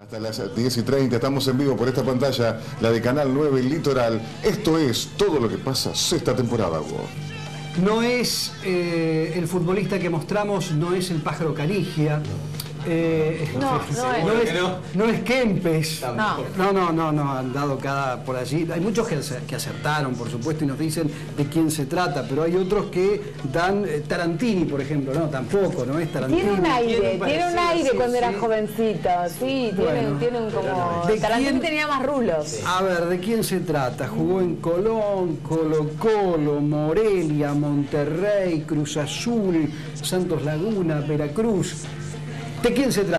Hasta las 10 y 30 estamos en vivo por esta pantalla, la de Canal 9 Litoral. Esto es todo lo que pasa sexta temporada, Hugo. No es eh, el futbolista que mostramos, no es el pájaro Caligia. Eh, No, no es. es, no es Kempes. No. no, no, no, no, han dado cada por allí. Hay muchos que, acer- que acertaron, por supuesto, y nos dicen de quién se trata, pero hay otros que dan eh, Tarantini, por ejemplo, no, tampoco, no es Tarantini. Tiene un aire, tiene un aire sí, cuando era sí. jovencito, sí, tiene, Bueno, tiene un como... ¿De Tarantini quién? tenía más rulos. A ver, ¿de quién se trata? Jugó en Colón, Colo Colo, Morelia, Monterrey, Cruz Azul, Santos Laguna, Veracruz. ¿De quién se trata?